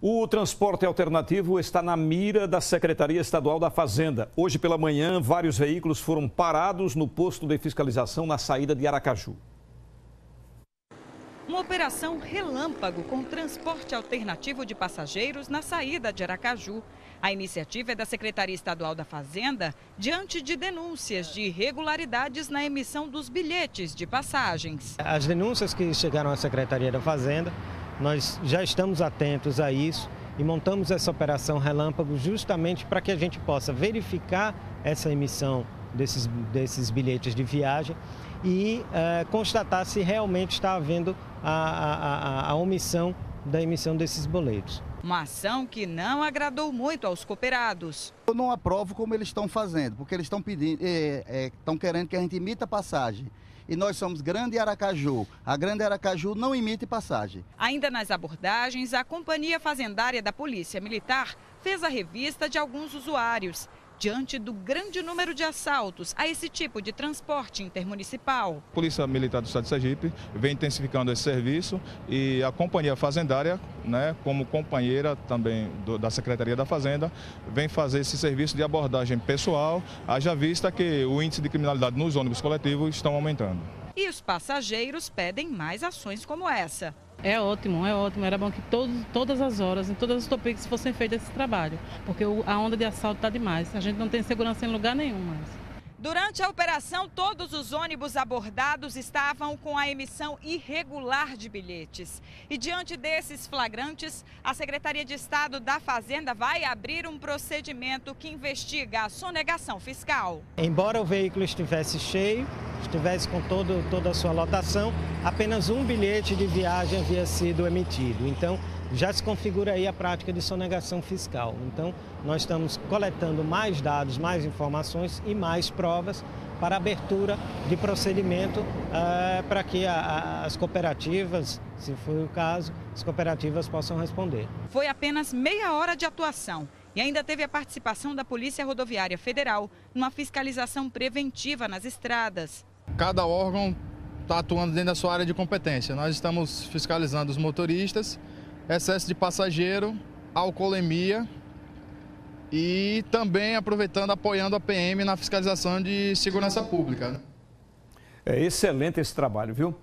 O transporte alternativo está na mira da Secretaria Estadual da Fazenda. Hoje pela manhã, vários veículos foram parados no posto de fiscalização na saída de Aracaju. Uma operação relâmpago com transporte alternativo de passageiros na saída de Aracaju. A iniciativa é da Secretaria Estadual da Fazenda diante de denúncias de irregularidades na emissão dos bilhetes de passagens. As denúncias que chegaram à Secretaria da Fazenda nós já estamos atentos a isso e montamos essa operação Relâmpago justamente para que a gente possa verificar essa emissão desses, desses bilhetes de viagem e uh, constatar se realmente está havendo a, a, a, a omissão da emissão desses boletos. Uma ação que não agradou muito aos cooperados. Eu não aprovo como eles estão fazendo, porque eles estão pedindo, estão é, é, querendo que a gente imita passagem e nós somos Grande Aracaju. A Grande Aracaju não emite passagem. Ainda nas abordagens, a Companhia Fazendária da Polícia Militar fez a revista de alguns usuários diante do grande número de assaltos a esse tipo de transporte intermunicipal. A Polícia Militar do Estado de Sergipe vem intensificando esse serviço e a Companhia Fazendária, né, como companheira também do, da Secretaria da Fazenda, vem fazer esse serviço de abordagem pessoal, haja vista que o índice de criminalidade nos ônibus coletivos estão aumentando. E os passageiros pedem mais ações como essa. É ótimo, é ótimo. Era bom que todos, todas as horas, em todas as topics fossem feitos esse trabalho, porque a onda de assalto está demais. A gente não tem segurança em lugar nenhum mais. Durante a operação, todos os ônibus abordados estavam com a emissão irregular de bilhetes. E diante desses flagrantes, a Secretaria de Estado da Fazenda vai abrir um procedimento que investiga a sonegação fiscal. Embora o veículo estivesse cheio, estivesse com todo, toda a sua lotação, apenas um bilhete de viagem havia sido emitido. Então, já se configura aí a prática de sonegação fiscal. Então, nós estamos coletando mais dados, mais informações e mais provas para abertura de procedimento uh, para que a, a, as cooperativas, se for o caso, as cooperativas possam responder. Foi apenas meia hora de atuação e ainda teve a participação da Polícia Rodoviária Federal numa fiscalização preventiva nas estradas. Cada órgão está atuando dentro da sua área de competência. Nós estamos fiscalizando os motoristas excesso de passageiro, alcoolemia e também aproveitando, apoiando a PM na fiscalização de segurança pública. Né? É excelente esse trabalho, viu?